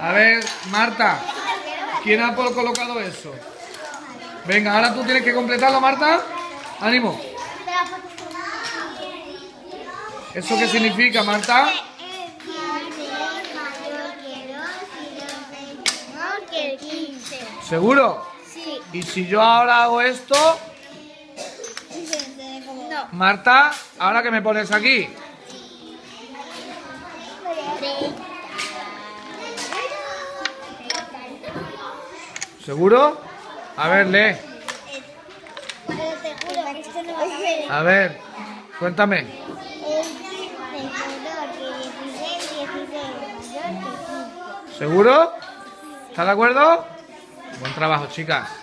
A ver, Marta, ¿quién ha colocado eso? Venga, ahora tú tienes que completarlo, Marta. Ánimo. ¿Eso qué significa, Marta? ¿Seguro? Sí. Y si yo ahora hago esto, No. Marta, ¿ahora qué me pones aquí? ¿Seguro? A ver, lee. A ver, cuéntame. Es menor que 16, 16 mayor que 15. ¿Seguro? ¿Estás de acuerdo? Buen trabajo, chicas.